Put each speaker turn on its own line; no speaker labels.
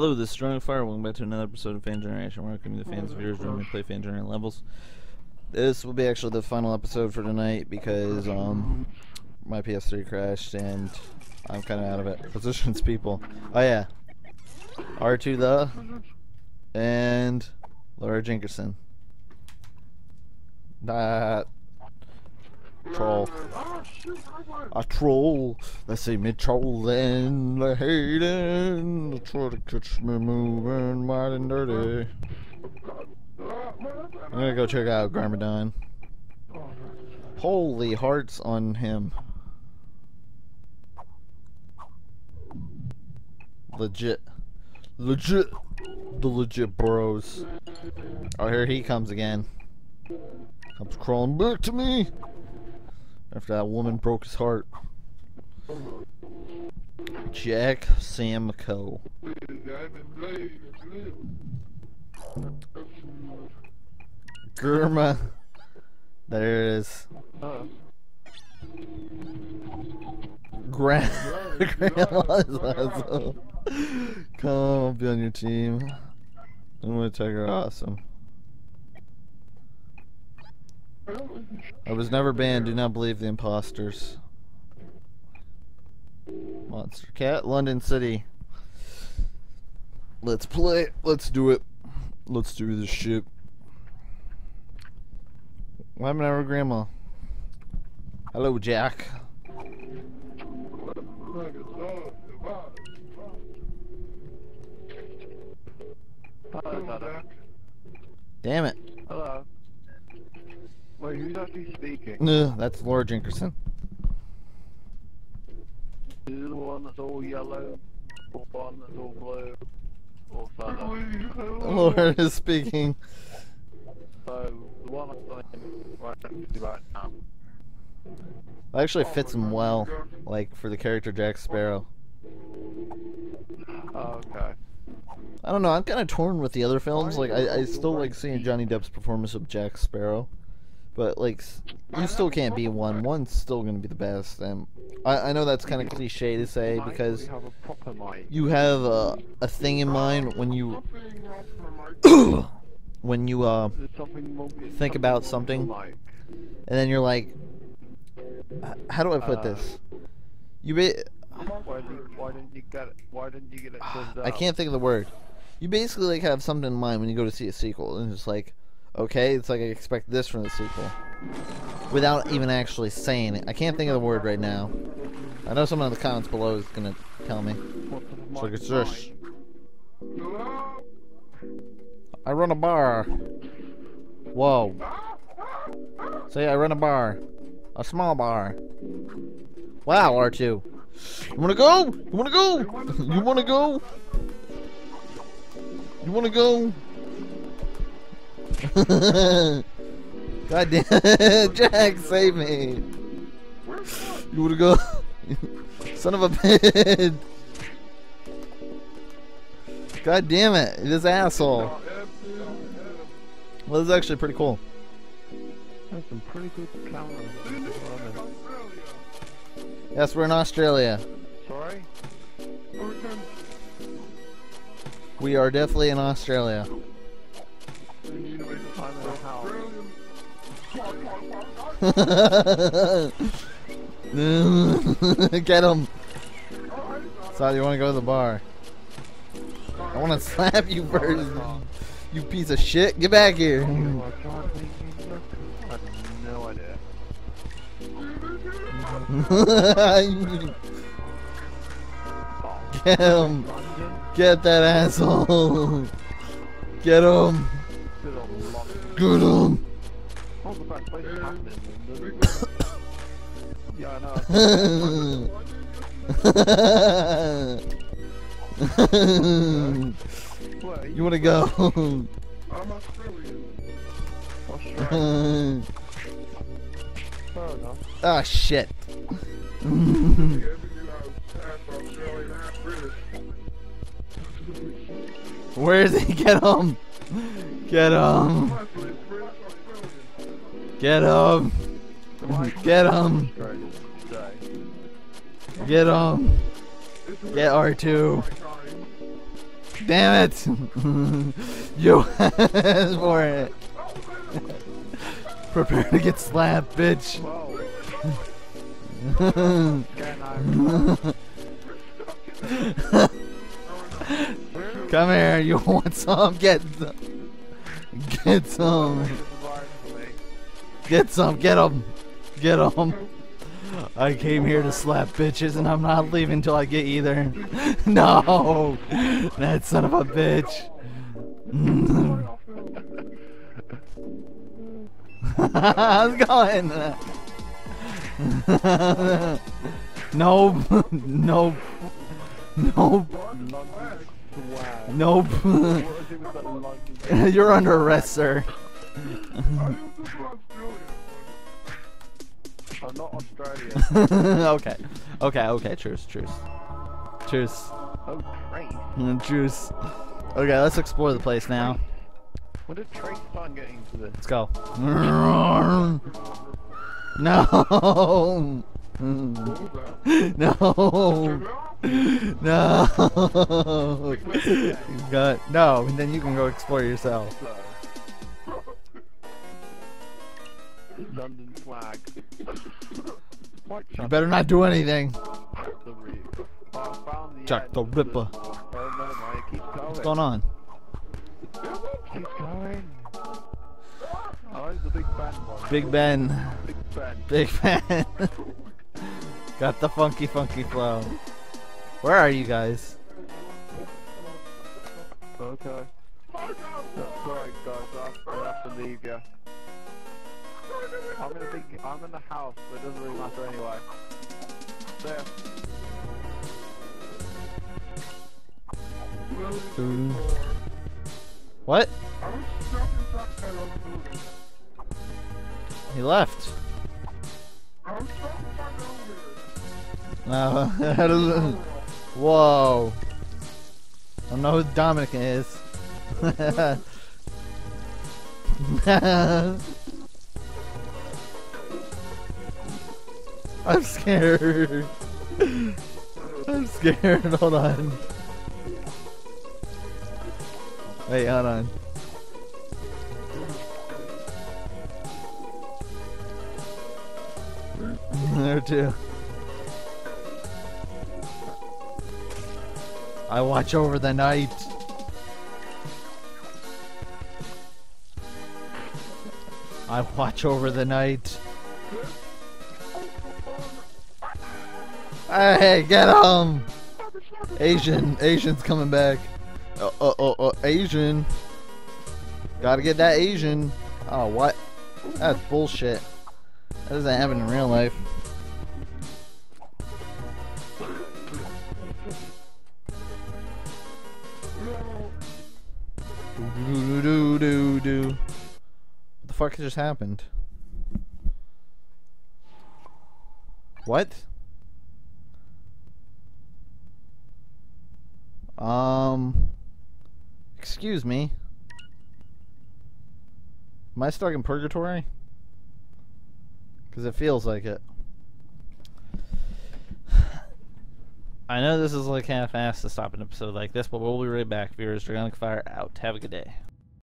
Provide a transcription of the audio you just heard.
Hello, this is Dragonic Fire. Welcome back to another episode of Fan Generation. We're welcoming the fans, viewers, join me play Fan Generation levels. This will be actually the final episode for tonight because um my PS3 crashed and I'm kind of out of it. Positions, people. Oh yeah, R2 the and Laura Jenkinson. That troll. A troll. They see me trolling, they hating, they try to catch me moving wide and dirty. I'm gonna go check out Garmadon. Holy hearts on him. Legit. Legit. The legit bros. Oh, here he comes again. Comes crawling back to me. After that woman broke his heart. Jack Samco. Gurma. There it is. Gra Grandma's. Come on, be on your team. I'm gonna take her awesome. I was never banned. Do not believe the imposters. Monster Cat, London City. Let's play. Let's do it. Let's do this shit. Why am I never grandma? Hello, Jack.
Hello,
Damn it.
Hello. Wait, who's actually speaking?
No, that's Laura Jenkinson.
Is it the one that's all yellow, or one that's all blue, or fella?
Laura is speaking.
So, the one I'm playing right right now.
That actually fits him well, like for the character Jack Sparrow.
Oh, okay.
I don't know. I'm kind of torn with the other films. Like, I, I still like seeing Johnny Depp's performance of Jack Sparrow, but like, you still can't be one. One's still gonna be the best. And I, I know that's kind of cliche to say because you have a, a thing in mind when you when you uh think about something. and then you're like, how do I put this? You
turned
I can't think of the word. You basically like have something in mind when you go to see a sequel, and it's like, okay, it's like I expect this from the sequel, without even actually saying it. I can't think of the word right now. I know someone in the comments below is gonna tell me. It's like it's this. I run a bar. Whoa. Say I run a bar, a small bar. Wow, R2. You wanna go? You wanna go? You wanna go? You wanna go? God damn Jack, save me. You wanna go? Son of a bitch. God damn it, this asshole. Well, this is actually pretty cool.
That's some pretty good cameras.
Yes, we're in Australia.
Sorry?
We are definitely in Australia. Get him. So you want to go to the bar? I want to slap you first. You piece of shit. Get back here. Get him. Get that asshole. Get him.
Know. Where
you want to go?
I'm Australian.
Ah, shit. Where is he? Get him! Get him! Get him! Get him! Get him! Get R2! Damn it! you asked for it. Prepare to get slapped, bitch. Come here, you want some? Get some. Get some. Get some. Get them. Get them. I came here to slap bitches and I'm not leaving till I get either. no! That son of a bitch. How's it going? nope. nope. Nope. Nope. You're under arrest, sir.
I'm not Australian.
okay. Okay, okay, truce, truce. Truce.
Oh.
Mm, Truce. Okay, let's explore the place now.
When did train start getting to this?
Let's go. No. No. No. Got no, and then you can go explore yourself.
London flag.
You better not do anything.
the reef? I found the
Jack the Ripper.
No, no, keep going.
What's going on?
Keep going. Oh, the Big Ben.
Big Ben.
Big Ben.
Big Ben. Got the funky, funky flow. Where are you guys?
Okay. That's alright, guys. I have to leave you. I'm in a big. I'm in the house, but it doesn't really matter anyway. There.
What? He left. No. Whoa. I don't know who Dominic is. I'm scared. I'm scared. Hold on. Wait, hold on. There too. I watch over the night. I watch over the night. Hey, get him! Asian, Asian's coming back. Uh, uh, uh, uh, Asian. Gotta get that Asian. Oh, what? That's bullshit. That doesn't happen in real life. Do do do do. What the fuck just happened? What? Um. Excuse me. Am I stuck in purgatory? Because it feels like it. I know this is like half-assed to stop an episode like this, but we'll be right back, viewers. Dragonic Fire out. Have a good day.